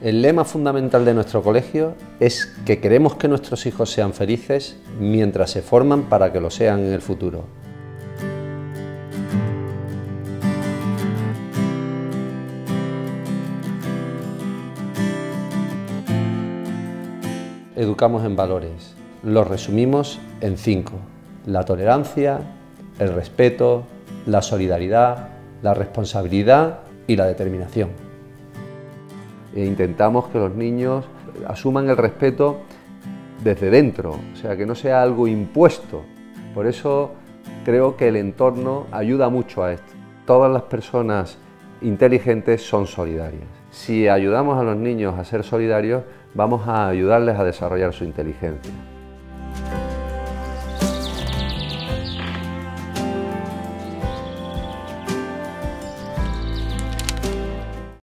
El lema fundamental de nuestro colegio es que queremos que nuestros hijos sean felices mientras se forman para que lo sean en el futuro. Educamos en valores. Los resumimos en cinco. La tolerancia, el respeto, la solidaridad, la responsabilidad y la determinación. E intentamos que los niños asuman el respeto desde dentro, o sea, que no sea algo impuesto. Por eso creo que el entorno ayuda mucho a esto. Todas las personas inteligentes son solidarias. Si ayudamos a los niños a ser solidarios, vamos a ayudarles a desarrollar su inteligencia.